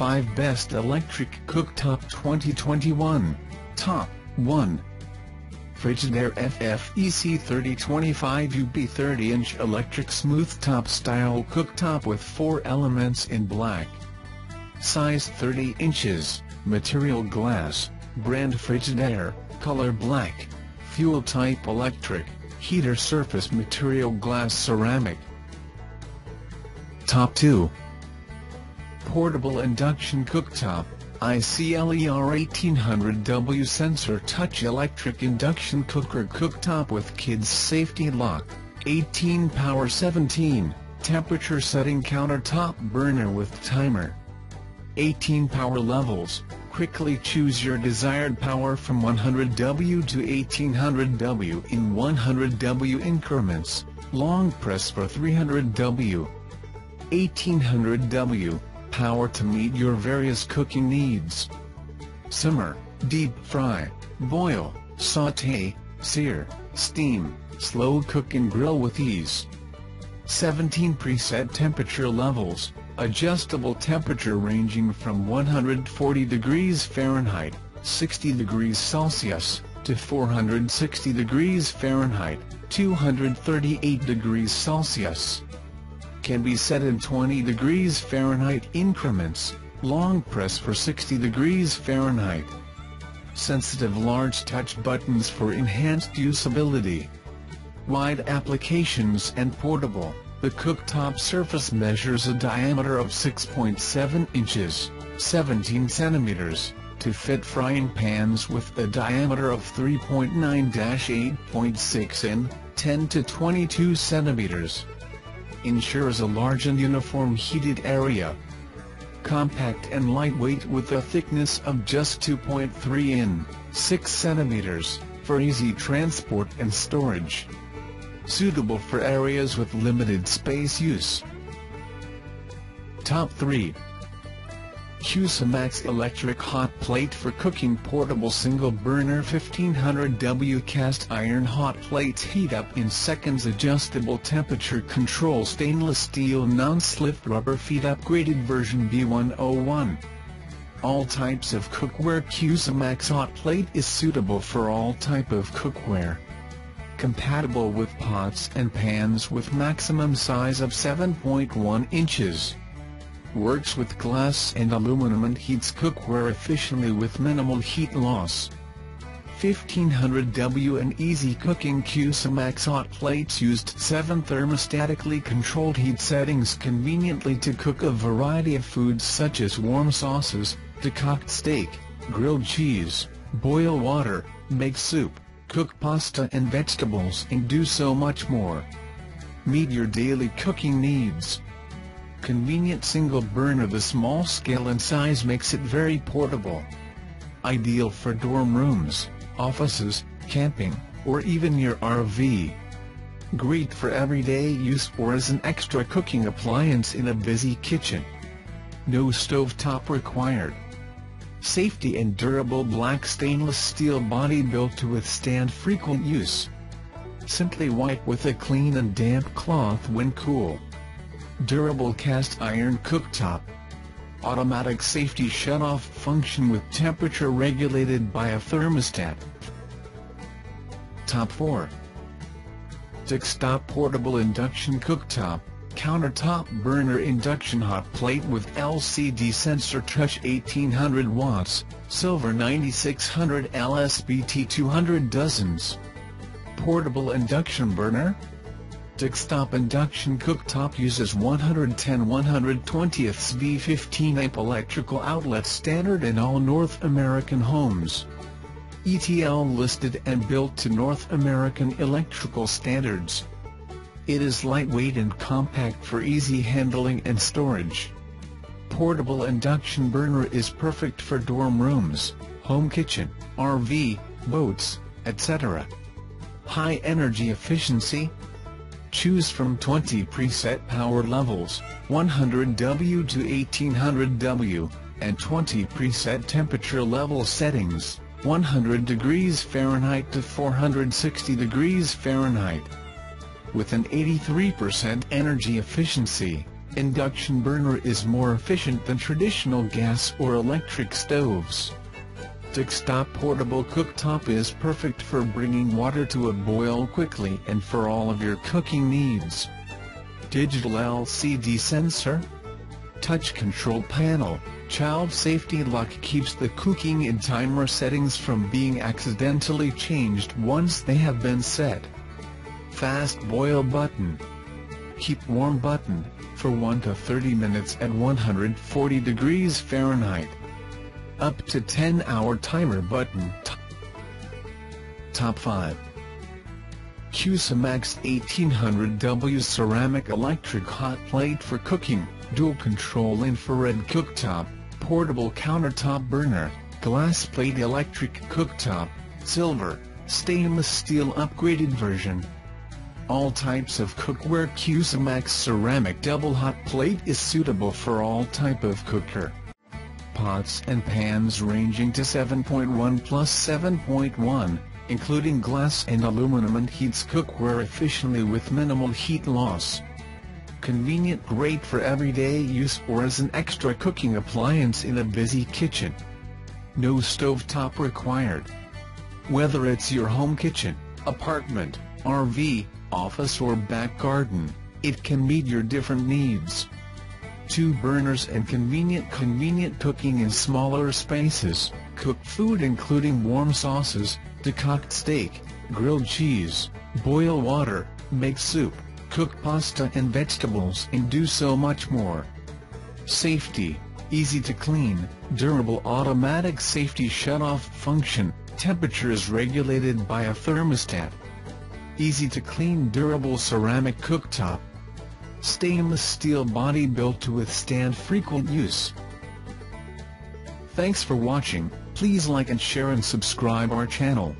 5 Best Electric Cooktop 2021. Top 1. Frigidaire FFEC 3025 UB 30-inch electric smooth-top style cooktop with 4 elements in black. Size 30 inches, material glass, brand Frigidaire, color black, fuel type electric, heater surface material glass ceramic. Top 2 Portable induction cooktop, iSiLER 1800W sensor touch electric induction cooker cooktop with kids safety lock, 18 power 17, temperature setting countertop burner with timer. 18 power levels, quickly choose your desired power from 100W to 1800W in 100W increments, long press for 300W. 1800W, power to meet your various cooking needs. Simmer, deep fry, boil, saute, sear, steam, slow cook and grill with ease. 17 preset temperature levels, adjustable temperature ranging from 140 degrees Fahrenheit, 60 degrees Celsius, to 460 degrees Fahrenheit, 238 degrees Celsius can be set in 20 degrees Fahrenheit increments, long press for 60 degrees Fahrenheit. Sensitive large touch buttons for enhanced usability. Wide applications and portable, the cooktop surface measures a diameter of 6.7 inches, 17 centimeters, to fit frying pans with a diameter of 3.9-8.6 in, 10 to 22 centimeters ensures a large and uniform heated area. Compact and lightweight with a thickness of just 2.3 in, 6 centimeters, for easy transport and storage. Suitable for areas with limited space use. Top 3 CUSIMAX electric hot plate for cooking portable single burner 1500W cast iron hot plates heat up in seconds adjustable temperature control stainless steel non-slip rubber feet upgraded version B101 all types of cookware CUSIMAX hot plate is suitable for all type of cookware. Compatible with pots and pans with maximum size of 7.1 inches Works with glass and aluminum and heats cookware efficiently with minimal heat loss. 1500W and easy cooking CUSIMAX hot plates used 7 thermostatically controlled heat settings conveniently to cook a variety of foods such as warm sauces, decoct steak, grilled cheese, boil water, make soup, cook pasta and vegetables and do so much more. Meet your daily cooking needs. Convenient single burner The small scale and size makes it very portable. Ideal for dorm rooms, offices, camping, or even your RV. Great for everyday use or as an extra cooking appliance in a busy kitchen. No stovetop required. Safety and durable black stainless steel body built to withstand frequent use. Simply wipe with a clean and damp cloth when cool. Durable cast iron cooktop. Automatic safety shut-off function with temperature regulated by a thermostat. Top 4. Duxtop Portable Induction Cooktop, Countertop Burner Induction Hot Plate with LCD Sensor Touch 1800 watts, Silver 9600 LSBT 200 dozens. Portable Induction Burner, Duxtop induction cooktop uses 110 120ths V15 amp electrical outlet standard in all North American homes. ETL listed and built to North American electrical standards. It is lightweight and compact for easy handling and storage. Portable induction burner is perfect for dorm rooms, home kitchen, RV, boats, etc. High energy efficiency, Choose from 20 preset power levels, 100W to 1800W, and 20 preset temperature level settings, 100 degrees Fahrenheit to 460 degrees Fahrenheit. With an 83% energy efficiency, induction burner is more efficient than traditional gas or electric stoves. Duxtop Portable Cooktop is perfect for bringing water to a boil quickly and for all of your cooking needs. Digital LCD sensor, touch control panel, child safety lock keeps the cooking and timer settings from being accidentally changed once they have been set. Fast boil button. Keep warm button, for 1 to 30 minutes at 140 degrees Fahrenheit. Up to 10 hour timer button. Top 5 CUSIMAX 1800W ceramic electric hot plate for cooking, dual control infrared cooktop, portable countertop burner, glass plate electric cooktop, silver, stainless steel upgraded version. All types of cookware. CUSIMAX ceramic double hot plate is suitable for all type of cooker. Pots and pans ranging to 7.1 plus 7.1 including glass and aluminum and heats cookware efficiently with minimal heat loss. Convenient great for everyday use or as an extra cooking appliance in a busy kitchen. No stovetop required. Whether it's your home kitchen, apartment, RV, office or back garden, it can meet your different needs. Two burners and convenient convenient cooking in smaller spaces, cook food including warm sauces, decoct steak, grilled cheese, boil water, make soup, cook pasta and vegetables and do so much more. Safety, easy to clean, durable automatic safety shut-off function, temperature is regulated by a thermostat. Easy to clean durable ceramic cooktop. Stainless steel body built to withstand frequent use. Thanks for watching, please like and share and subscribe our channel.